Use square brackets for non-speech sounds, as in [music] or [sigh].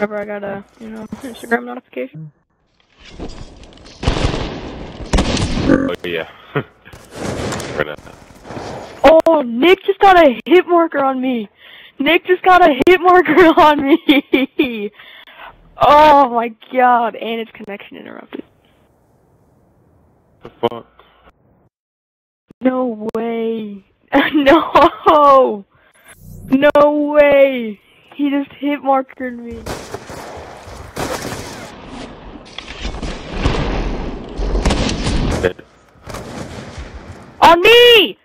whenever I got a, you know, Instagram notification. Oh yeah. [laughs] Right. Oh, Nick just got a hit marker on me. Nick just got a hit marker [laughs] on me. oh my god, and its connection interrupted. the fuck? No way. [laughs] no. No way. He just hit markered me. On me!